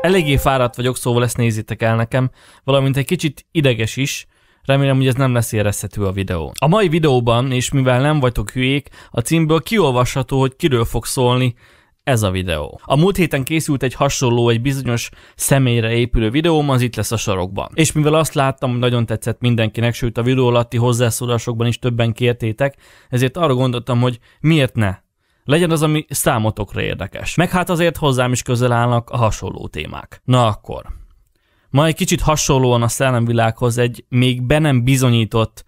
Eléggé fáradt vagyok, szóval ezt nézzétek el nekem, valamint egy kicsit ideges is, Remélem, hogy ez nem lesz érezhető a videó. A mai videóban, és mivel nem vagytok hülyék, a címből kiolvasható, hogy kiről fog szólni ez a videó. A múlt héten készült egy hasonló, egy bizonyos személyre épülő videóm, az itt lesz a sarokban. És mivel azt láttam, hogy nagyon tetszett mindenkinek, sőt a videó alatti hozzászólásokban is többen kértétek, ezért arra gondoltam, hogy miért ne? Legyen az, ami számotokra érdekes. Meg hát azért hozzám is közel állnak a hasonló témák. Na akkor. Ma egy kicsit hasonlóan a szellemvilághoz egy még be nem bizonyított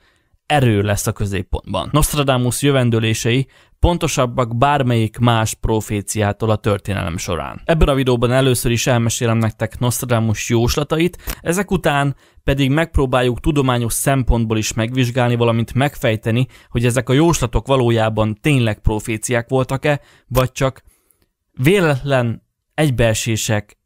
erő lesz a középpontban. Nostradamus jövendőlései pontosabbak bármelyik más proféciától a történelem során. Ebben a videóban először is elmesélem nektek Nostradamus jóslatait, ezek után pedig megpróbáljuk tudományos szempontból is megvizsgálni, valamint megfejteni, hogy ezek a jóslatok valójában tényleg proféciák voltak-e, vagy csak véletlen egybeesések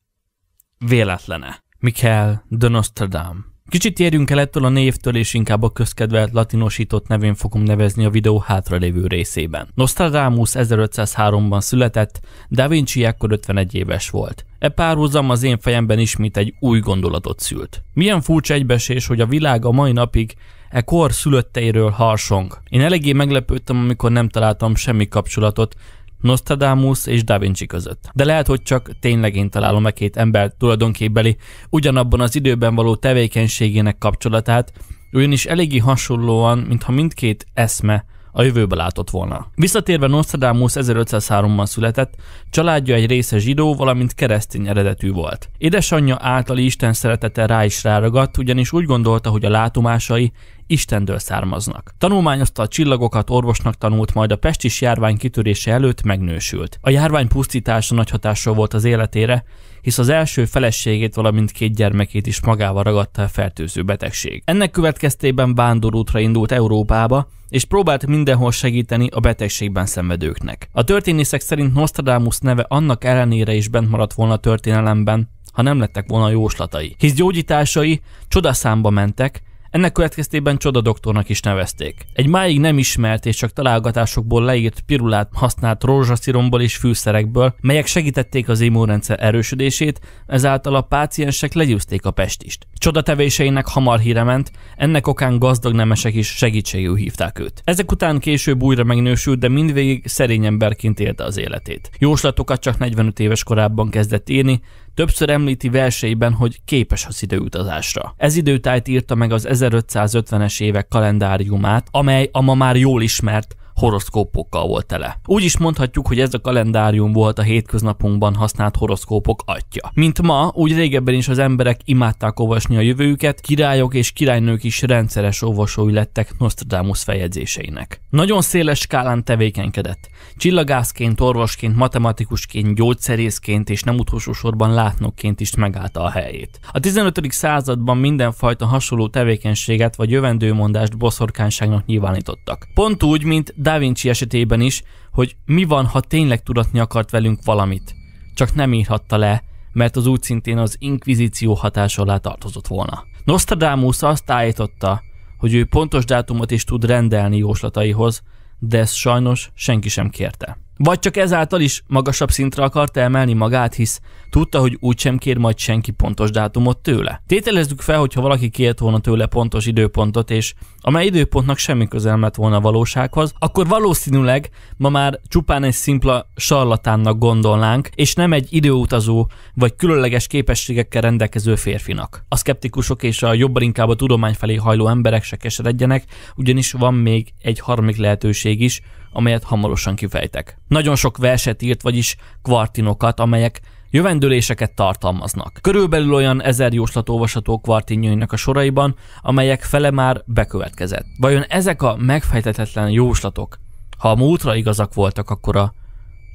véletlene. Michael de Nostradam Kicsit térjünk el ettől a névtől, és inkább a közkedvelt latinosított nevén fogom nevezni a videó hátralévő részében. Nostradamus 1503-ban született, Da Vinci ekkor 51 éves volt. E párhuzam az én fejemben ismét egy új gondolatot szült. Milyen furcsa egybesés, hogy a világ a mai napig e kor szülötteiről harsong. Én eléggé meglepődtem, amikor nem találtam semmi kapcsolatot Nostradamus és Da Vinci között. De lehet, hogy csak tényleg én találom e két ember tulajdonképbeli ugyanabban az időben való tevékenységének kapcsolatát, ugyanis eléggé hasonlóan, mintha mindkét eszme a jövőbe látott volna. Visszatérve Nostradamus 1503-ban született, családja egy része zsidó, valamint keresztény eredetű volt. Édesanyja általi Isten szeretete rá is ráragadt, ugyanis úgy gondolta, hogy a látomásai Istentől származnak. Tanulmányozta a csillagokat, orvosnak tanult, majd a pestis járvány kitörése előtt megnősült. A járvány pusztítása nagy hatással volt az életére, hisz az első feleségét, valamint két gyermekét is magával ragadta a fertőző betegség. Ennek következtében vándorútra indult Európába, és próbált mindenhol segíteni a betegségben szenvedőknek. A történészek szerint Nostradamus neve annak ellenére is bent maradt volna a történelemben, ha nem lettek volna jóslatai. Hisz gyógyításai csodaszámba mentek, ennek következtében csodadoktornak is nevezték. Egy máig nem ismert és csak találgatásokból leírt pirulát használt rózsasziromból és fűszerekből, melyek segítették az immunrendszer erősödését, ezáltal a páciensek legyőzték a pestist. Csodatevéseinek hamar híre ment, ennek okán gazdag nemesek is segítségül hívták őt. Ezek után később újra megnősült, de mindvégig szerény emberként élte az életét. Jóslatokat csak 45 éves korában kezdett írni, Többször említi verseiben, hogy képes az időutazásra. Ez időtájt írta meg az 1550-es évek kalendáriumát, amely a ma már jól ismert horoszkópokkal volt tele. Úgy is mondhatjuk, hogy ez a kalendárium volt a hétköznapunkban használt horoszkópok atya. Mint ma, úgy régebben is az emberek imádták olvasni a jövőjüket, királyok és királynők is rendszeres olvasói lettek Nostradamus feljegyzéseinek. Nagyon széles skálán tevékenykedett. Csillagászként, orvosként, matematikusként, gyógyszerészként és nem utolsó sorban látnokként is megállta a helyét. A 15. században mindenfajta hasonló tevékenységet vagy jövendőmondást boszorkányságnak nyilvánítottak. Pont úgy, mint Da Vinci esetében is, hogy mi van, ha tényleg tudatni akart velünk valamit. Csak nem írhatta le, mert az úgy szintén az inkvizíció hatás alá tartozott volna. Nostradamus azt állította, hogy ő pontos dátumot is tud rendelni jóslataihoz, de ezt sajnos senki sem kérte. Vagy csak ezáltal is magasabb szintre akarta emelni magát, hisz tudta, hogy úgysem kér majd senki pontos dátumot tőle. Tételezzük fel, hogyha valaki kért volna tőle pontos időpontot, és amely időpontnak semmi közelmet volna a valósághoz, akkor valószínűleg ma már csupán egy szimpla sarlatánnak gondolnánk, és nem egy időutazó vagy különleges képességekkel rendelkező férfinak. A szkeptikusok és a jobban inkább a tudomány felé hajló emberek se keseredjenek, ugyanis van még egy harmadik lehetőség is, amelyet hamarosan kifejtek. Nagyon sok verset írt, vagyis kvartinokat, amelyek jövendőléseket tartalmaznak. Körülbelül olyan ezer jóslat olvasható kvartinjainak a soraiban, amelyek fele már bekövetkezett. Vajon ezek a megfejtetetlen jóslatok, ha a múltra igazak voltak, akkor a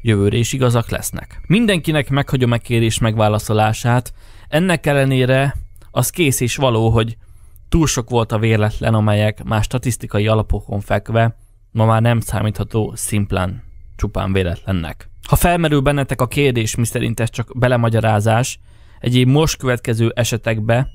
jövőre is igazak lesznek. Mindenkinek meghagyom a kérés megválaszolását, ennek ellenére az kész és való, hogy túl sok volt a véletlen, amelyek más statisztikai alapokon fekve ma már nem számítható szimplán, csupán véletlennek. Ha felmerül bennetek a kérdés, miszerint ez csak belemagyarázás, egyéb most következő esetekbe,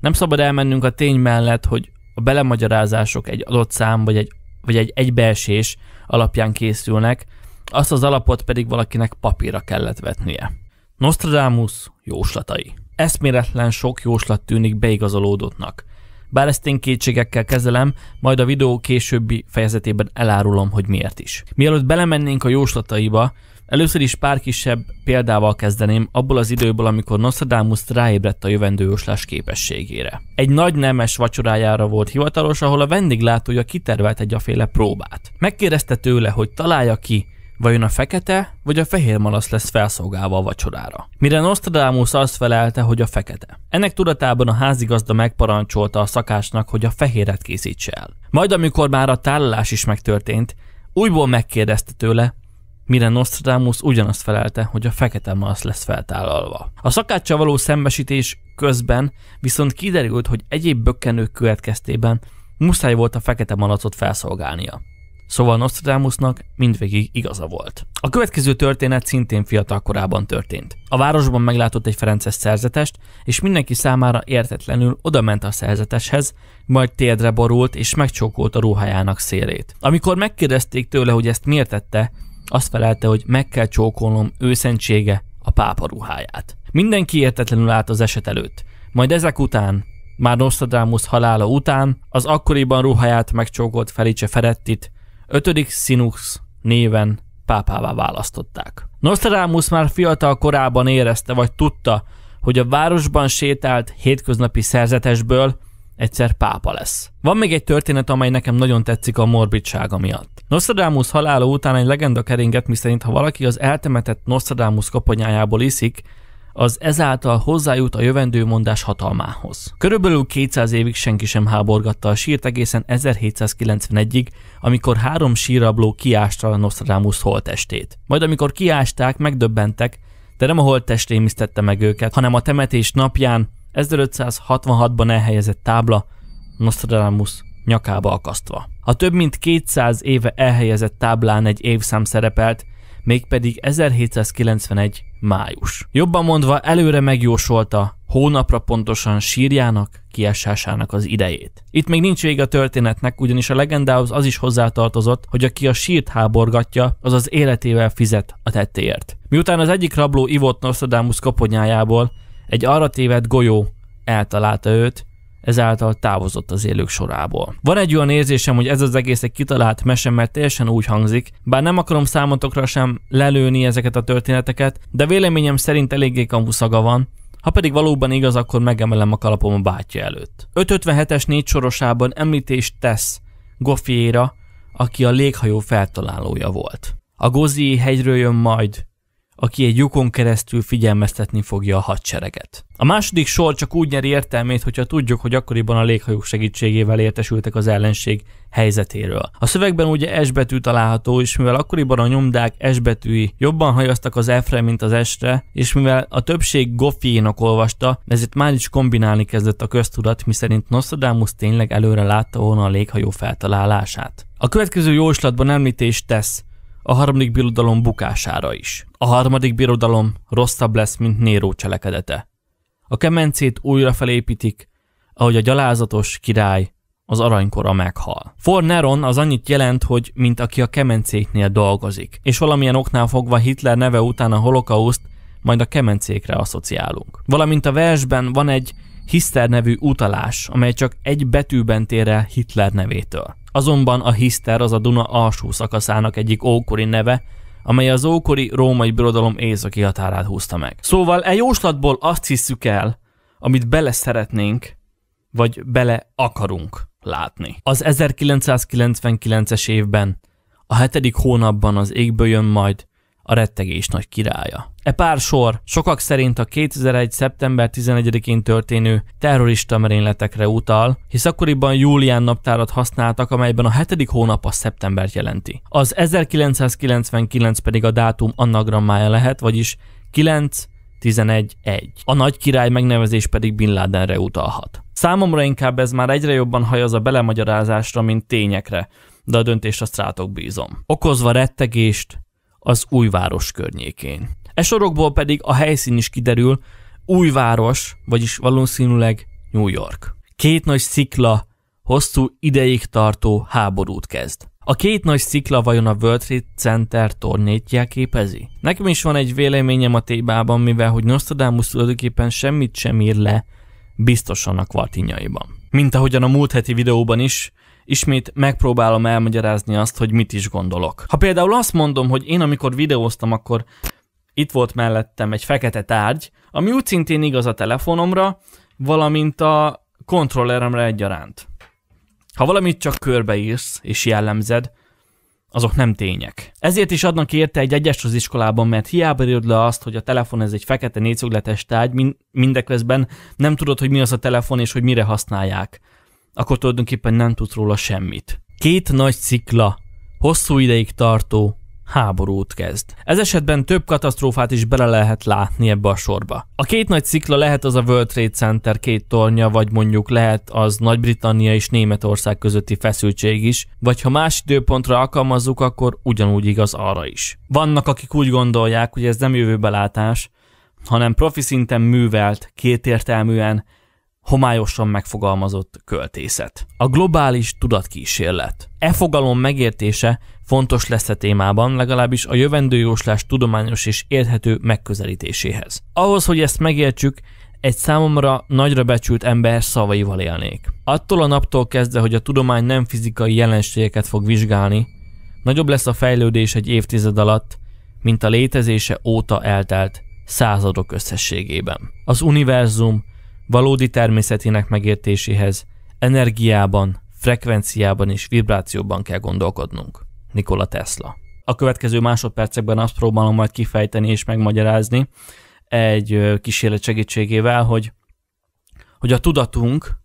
nem szabad elmennünk a tény mellett, hogy a belemagyarázások egy adott szám vagy egy, vagy egy egybeesés alapján készülnek, azt az alapot pedig valakinek papírra kellett vetnie. Nostradamus jóslatai. Eszméletlen sok jóslat tűnik beigazolódottnak. Bár ezt én kétségekkel kezelem, majd a videó későbbi fejezetében elárulom, hogy miért is. Mielőtt belemennénk a jóslataiba, Először is pár kisebb példával kezdeném, abból az időből, amikor Nostradamus ráébredt a jövendő jóslás képességére. Egy nagy nemes vacsorájára volt hivatalos, ahol a vendéglátója kitervelt egy aféle próbát. Megkérdezte tőle, hogy találja ki, vajon a fekete vagy a fehér malasz lesz felszolgálva a vacsorára. Mire Nostradamus azt felelte, hogy a fekete. Ennek tudatában a házigazda megparancsolta a szakásnak, hogy a fehéret készítse el. Majd amikor már a tálalás is megtörtént, újból megkérdezte tőle, mire Nostradamus ugyanazt felelte, hogy a fekete malasz lesz feltállalva. A szakáccsal való szembesítés közben viszont kiderült, hogy egyéb bökkenők következtében muszáj volt a fekete malacot felszolgálnia. Szóval Nostradamusnak mindvégig igaza volt. A következő történet szintén fiatal korában történt. A városban meglátott egy Ferences szerzetest, és mindenki számára értetlenül odament a szerzeteshez, majd térdre borult és megcsókolt a ruhájának szélét. Amikor megkérdezték tőle, hogy ezt miért tette, azt felelte, hogy meg kell csókolnom őszentsége a pápa ruháját. Mindenki értetlenül állt az eset előtt. Majd ezek után, már Nostradamus halála után, az akkoriban ruháját megcsókolt Felice Ferettit, ötödik Sinux néven pápává választották. Nostradamus már fiatal korában érezte vagy tudta, hogy a városban sétált hétköznapi szerzetesből egyszer pápa lesz. Van még egy történet, amely nekem nagyon tetszik a morbidsága miatt. Nostradamus halála után egy legenda keringet, miszerint ha valaki az eltemetett Nostradamus koponyájából iszik, az ezáltal hozzájut a jövendőmondás hatalmához. Körülbelül 200 évig senki sem háborgatta a sírt egészen 1791-ig, amikor három sírabló kiásta a Nostradamus holtestét. Majd amikor kiásták, megdöbbentek, de nem a holttest rémisztette meg őket, hanem a temetés napján 1566-ban elhelyezett tábla Nostradamus nyakába akasztva. A több mint 200 éve elhelyezett táblán egy évszám szerepelt, mégpedig 1791 május. Jobban mondva előre megjósolta hónapra pontosan sírjának, kiesásának az idejét. Itt még nincs vége a történetnek, ugyanis a legendához az is hozzátartozott, hogy aki a sírt háborgatja, az az életével fizet a tettéért. Miután az egyik rabló ivott Nostradamus koponyájából, egy arra tévedt golyó eltalálta őt, ezáltal távozott az élők sorából. Van egy olyan érzésem, hogy ez az egész egy kitalált mese, mert teljesen úgy hangzik, bár nem akarom számotokra sem lelőni ezeket a történeteket, de véleményem szerint eléggé kamuszaga van, ha pedig valóban igaz, akkor megemelem a kalapom a bátyja előtt. 557-es négy sorosában említést tesz Goffiéra, aki a léghajó feltalálója volt. A Gozi hegyről jön majd, aki egy lyukon keresztül figyelmeztetni fogja a hadsereget. A második sor csak úgy nyeri értelmét, hogyha tudjuk, hogy akkoriban a léghajók segítségével értesültek az ellenség helyzetéről. A szövegben ugye S betű található, és mivel akkoriban a nyomdák S betűi jobban hajaztak az F-re, mint az S-re, és mivel a többség Goffiénak olvasta, ezért már is kombinálni kezdett a köztudat, miszerint Nostradamus tényleg előre látta volna a léghajó feltalálását. A következő jóslatban említést tesz a harmadik birodalom bukására is. A harmadik birodalom rosszabb lesz, mint Néró cselekedete. A kemencét újra felépítik, ahogy a gyalázatos király az aranykora meghal. For Neron az annyit jelent, hogy mint aki a kemencéknél dolgozik, és valamilyen oknál fogva Hitler neve után a holokauszt majd a kemencékre asszociálunk. Valamint a versben van egy Hiszter nevű utalás, amely csak egy betűben tér el Hitler nevétől. Azonban a Hiszter az a Duna alsó szakaszának egyik ókori neve, amely az ókori római birodalom északi határát húzta meg. Szóval egy jóslatból azt hiszük el, amit bele szeretnénk, vagy bele akarunk látni. Az 1999-es évben, a hetedik hónapban az égből jön majd a rettegés nagy királya. E pár sor sokak szerint a 2001. szeptember 11-én történő terrorista merényletekre utal, hisz akkoriban Júlián naptárat használtak, amelyben a hetedik hónap a szeptembert jelenti. Az 1999 pedig a dátum anagrammája lehet, vagyis 9 11 1. A nagy király megnevezés pedig Bin Ladenre utalhat. Számomra inkább ez már egyre jobban hajaz a belemagyarázásra, mint tényekre, de a döntést azt rátok bízom. Okozva rettegést az újváros környékén. E sorokból pedig a helyszín is kiderül, újváros, vagyis valószínűleg New York. Két nagy szikla hosszú ideig tartó háborút kezd. A két nagy szikla vajon a World Trade Center tornyét jelképezi? Nekem is van egy véleményem a tébában, mivel hogy Nostradamus tulajdonképpen semmit sem ír le biztosan a kvartinyaiban. Mint ahogyan a múlt heti videóban is, ismét megpróbálom elmagyarázni azt, hogy mit is gondolok. Ha például azt mondom, hogy én amikor videóztam, akkor itt volt mellettem egy fekete tárgy, ami úgy szintén igaz a telefonomra, valamint a kontrolleremre egyaránt. Ha valamit csak körbeírsz és jellemzed, azok nem tények. Ezért is adnak érte egy egyes az iskolában, mert hiába írod le azt, hogy a telefon ez egy fekete négyszögletes tárgy, mindeközben nem tudod, hogy mi az a telefon és hogy mire használják. Akkor tulajdonképpen nem tudsz róla semmit. Két nagy cikla, hosszú ideig tartó, háborút kezd. Ez esetben több katasztrófát is bele lehet látni ebbe a sorba. A két nagy cikla lehet az a World Trade Center két tornya, vagy mondjuk lehet az Nagy-Britannia és Németország közötti feszültség is, vagy ha más időpontra alkalmazzuk, akkor ugyanúgy igaz arra is. Vannak, akik úgy gondolják, hogy ez nem jövőbelátás, hanem profi szinten művelt, kétértelműen, homályosan megfogalmazott költészet. A globális tudatkísérlet. E fogalom megértése fontos lesz a témában, legalábbis a jövendőjóslás tudományos és érthető megközelítéséhez. Ahhoz, hogy ezt megértsük, egy számomra nagyra becsült ember szavaival élnék. Attól a naptól kezdve, hogy a tudomány nem fizikai jelenségeket fog vizsgálni, nagyobb lesz a fejlődés egy évtized alatt, mint a létezése óta eltelt századok összességében. Az univerzum valódi természetének megértéséhez energiában, frekvenciában és vibrációban kell gondolkodnunk. Nikola Tesla. A következő másodpercekben azt próbálom majd kifejteni és megmagyarázni egy kísérlet segítségével, hogy, hogy a tudatunk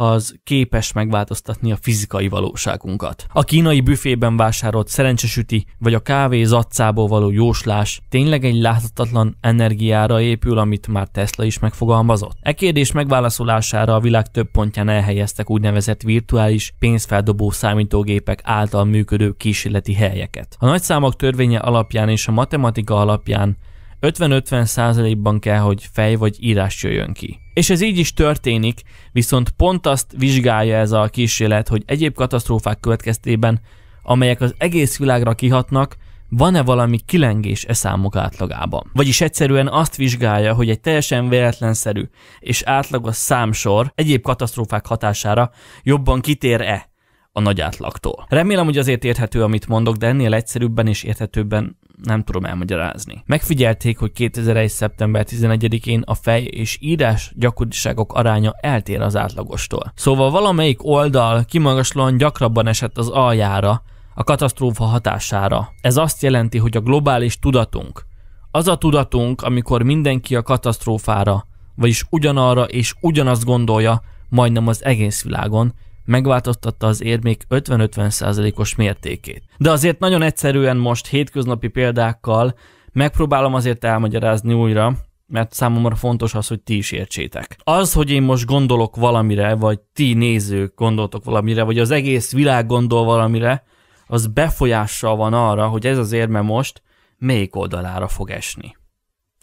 az képes megváltoztatni a fizikai valóságunkat. A kínai büfében vásárolt szerencsesüti vagy a kávé zacából való jóslás tényleg egy láthatatlan energiára épül, amit már Tesla is megfogalmazott? E kérdés megválaszolására a világ több pontján elhelyeztek úgynevezett virtuális pénzfeldobó számítógépek által működő kísérleti helyeket. A nagyszámok törvénye alapján és a matematika alapján 50-50 százalékban kell, hogy fej vagy írás jöjjön ki. És ez így is történik, viszont pont azt vizsgálja ez a kísérlet, hogy egyéb katasztrófák következtében, amelyek az egész világra kihatnak, van-e valami kilengés e számok átlagában. Vagyis egyszerűen azt vizsgálja, hogy egy teljesen véletlenszerű és átlagos számsor egyéb katasztrófák hatására jobban kitér-e a nagy átlagtól. Remélem, hogy azért érthető, amit mondok, de ennél egyszerűbben és érthetőbben nem tudom elmagyarázni. Megfigyelték, hogy 2001. szeptember 11-én a fej és írás gyakoriságok aránya eltér az átlagostól. Szóval valamelyik oldal kimagaslóan gyakrabban esett az aljára, a katasztrófa hatására. Ez azt jelenti, hogy a globális tudatunk, az a tudatunk, amikor mindenki a katasztrófára, vagyis ugyanarra és ugyanazt gondolja, majdnem az egész világon, megváltoztatta az érmék 50-50%-os mértékét. De azért nagyon egyszerűen most hétköznapi példákkal megpróbálom azért elmagyarázni újra, mert számomra fontos az, hogy ti is értsétek. Az, hogy én most gondolok valamire, vagy ti nézők gondoltok valamire, vagy az egész világ gondol valamire, az befolyással van arra, hogy ez az érme most melyik oldalára fog esni.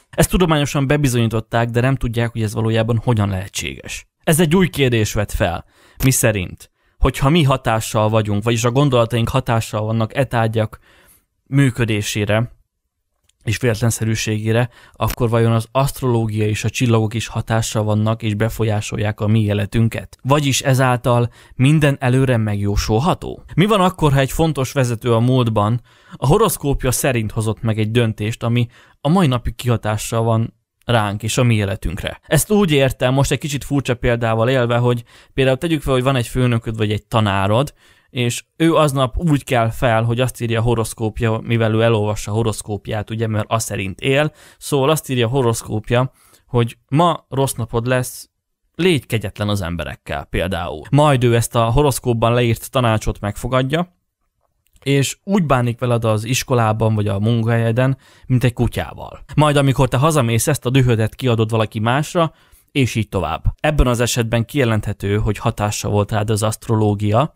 Ezt tudományosan bebizonyították, de nem tudják, hogy ez valójában hogyan lehetséges. Ez egy új kérdés vet fel, mi szerint, hogyha mi hatással vagyunk, vagyis a gondolataink hatással vannak etárgyak működésére és véletlenszerűségére, akkor vajon az asztrológia és a csillagok is hatással vannak és befolyásolják a mi életünket? Vagyis ezáltal minden előre megjósolható? Mi van akkor, ha egy fontos vezető a múltban a horoszkópja szerint hozott meg egy döntést, ami a mai napig kihatással van ránk és a mi életünkre. Ezt úgy értem, most egy kicsit furcsa példával élve, hogy például tegyük fel, hogy van egy főnököd vagy egy tanárod, és ő aznap úgy kell fel, hogy azt írja a horoszkópja, mivel ő elolvassa a horoszkópját, ugye, mert az szerint él, szóval azt írja a horoszkópja, hogy ma rossz napod lesz, légy kegyetlen az emberekkel például. Majd ő ezt a horoszkópban leírt tanácsot megfogadja, és úgy bánik veled az iskolában vagy a munkahelyeden, mint egy kutyával. Majd amikor te hazamész, ezt a dühödet kiadod valaki másra, és így tovább. Ebben az esetben kijelenthető, hogy hatása volt rád az asztrológia,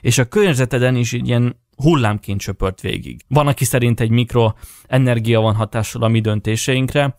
és a környezeteden is ilyen hullámként csöpört végig. Van, aki szerint egy mikro energia van hatással a mi döntéseinkre,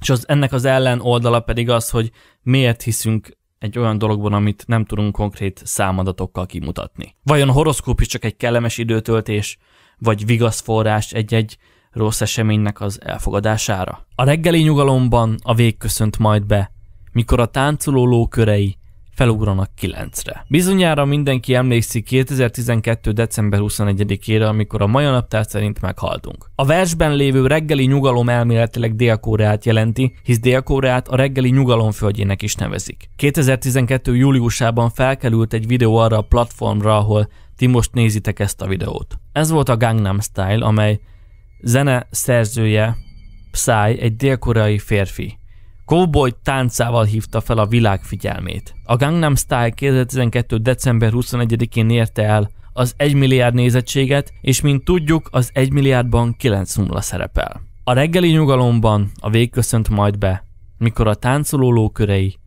és az, ennek az ellen oldala pedig az, hogy miért hiszünk egy olyan dologban, amit nem tudunk konkrét számadatokkal kimutatni. Vajon a horoszkóp is csak egy kellemes időtöltés, vagy vigaszforrás egy-egy rossz eseménynek az elfogadására? A reggeli nyugalomban a vég köszönt majd be, mikor a táncoló lókörei felugranak 9-re. Bizonyára mindenki emlékszik 2012. december 21-ére, amikor a Maja naptár szerint meghaltunk. A versben lévő reggeli nyugalom elméletileg Dél-Koreát jelenti, hisz Dél-Koreát a reggeli nyugalom földjének is nevezik. 2012. júliusában felkerült egy videó arra a platformra, ahol ti most nézitek ezt a videót. Ez volt a Gangnam Style, amely zene szerzője Psy egy dél-koreai férfi. Cowboy táncával hívta fel a világ figyelmét. A Gangnam Style 2012. december 21-én érte el az 1 milliárd nézettséget, és mint tudjuk, az 1 milliárdban 9 nulla szerepel. A reggeli nyugalomban a vég köszönt majd be, mikor a táncoló lókörei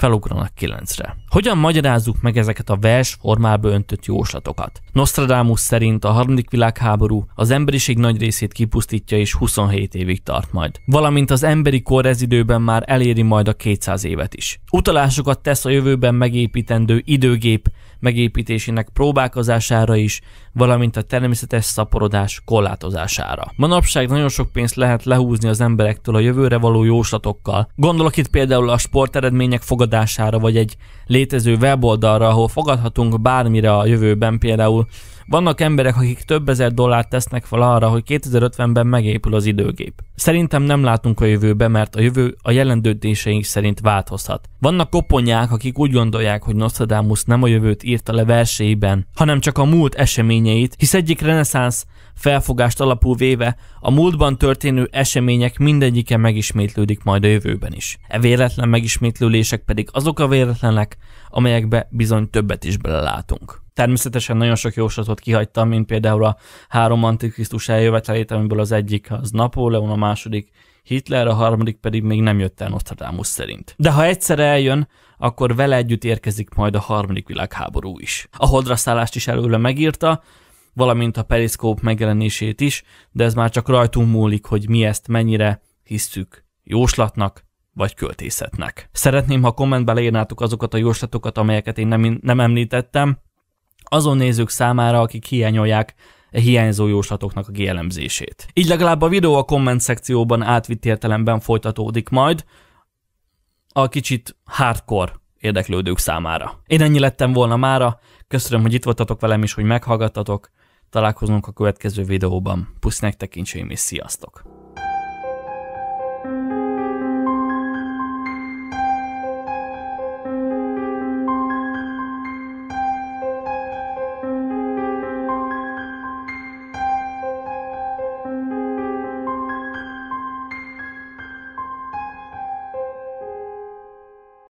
felugranak kilencre. Hogyan magyarázzuk meg ezeket a vers formába öntött jóslatokat? Nostradamus szerint a harmadik világháború az emberiség nagy részét kipusztítja és 27 évig tart majd. Valamint az emberi kor ez időben már eléri majd a 200 évet is. Utalásokat tesz a jövőben megépítendő időgép megépítésének próbálkozására is, valamint a természetes szaporodás korlátozására. Manapság nagyon sok pénzt lehet lehúzni az emberektől a jövőre való jóslatokkal. Gondolok itt például a sporteredmények fogadására, vagy egy létező weboldalra, ahol fogadhatunk bármire a jövőben, például vannak emberek, akik több ezer dollárt tesznek fel arra, hogy 2050-ben megépül az időgép. Szerintem nem látunk a jövőbe, mert a jövő a jelendődéseink szerint változhat. Vannak koponyák, akik úgy gondolják, hogy Nostradamus nem a jövőt írta le verseiben, hanem csak a múlt eseményeit, hisz egyik reneszánsz felfogást alapul véve, a múltban történő események mindegyike megismétlődik majd a jövőben is. E véletlen megismétlődések pedig azok a véletlenek, amelyekbe bizony többet is belelátunk. Természetesen nagyon sok jóslatot kihagytam, mint például a három antikrisztus eljövetelét, amiből az egyik az Napóleon, a második Hitler, a harmadik pedig még nem jött el Nostradamus szerint. De ha egyszer eljön, akkor vele együtt érkezik majd a harmadik világháború is. A holdra szállást is előle megírta, valamint a periszkóp megjelenését is, de ez már csak rajtunk múlik, hogy mi ezt mennyire hisszük jóslatnak, vagy költészetnek. Szeretném, ha kommentbe leírnátok azokat a jóslatokat, amelyeket én nem, nem említettem, azon nézők számára, akik hiányolják a hiányzó jóslatoknak a kielemzését. Így legalább a videó a komment szekcióban átvitt értelemben folytatódik majd, a kicsit hardcore érdeklődők számára. Én ennyi lettem volna mára, köszönöm, hogy itt voltatok velem is, hogy meghallgattatok, találkozunk a következő videóban. Pusz nektek, és sziasztok!